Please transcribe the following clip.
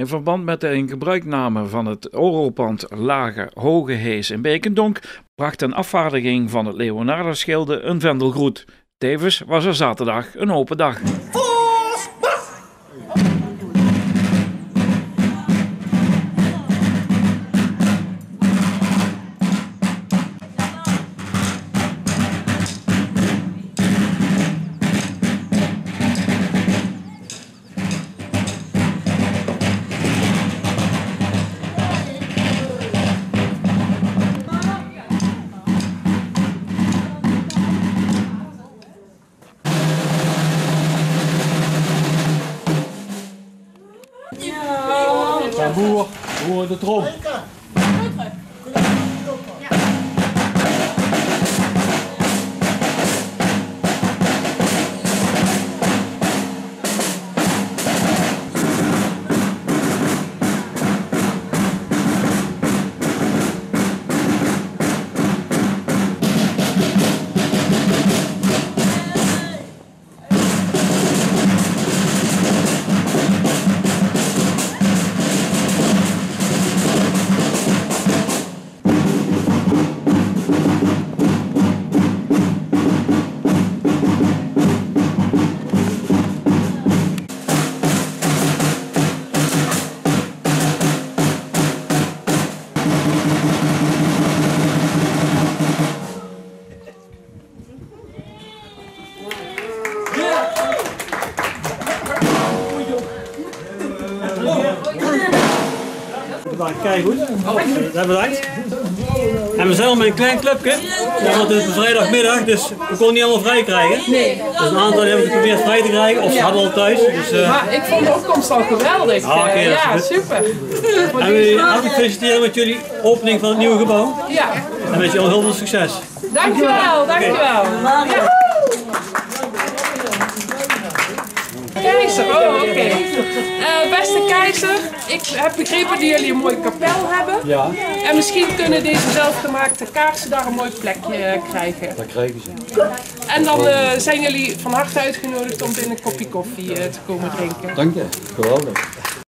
In verband met de ingebruikname van het Oropand Lage Hoge Hees in Bekendonk bracht een afvaardiging van het Leonardo-schilde een vendelgroet. Tevens was er zaterdag een open dag. הבור, הוא עוד התרום. Kijk goed. Dat bedankt. En we zijn al met een klein clubje. Ja, want het is vrijdagmiddag, dus we konden niet allemaal vrij krijgen. Nee. Dus een aantal hebben we geprobeerd vrij te krijgen, of ze hadden al thuis. Dus, uh... Maar ik vond de opkomst al geweldig. Ah, oké, dat is ja, super. En we hartelijk feliciteren met jullie opening van het nieuwe gebouw. Ja, En met jullie heel veel succes. dankjewel, dankjewel. Ja. Beste keizer, ik heb begrepen dat jullie een mooie kapel hebben. Ja, En misschien kunnen deze zelfgemaakte kaarsen daar een mooi plekje eh, krijgen. dat krijgen ze. En dan eh, zijn jullie van harte uitgenodigd om binnen een kopje koffie eh, te komen drinken. Dank je. Geweldig.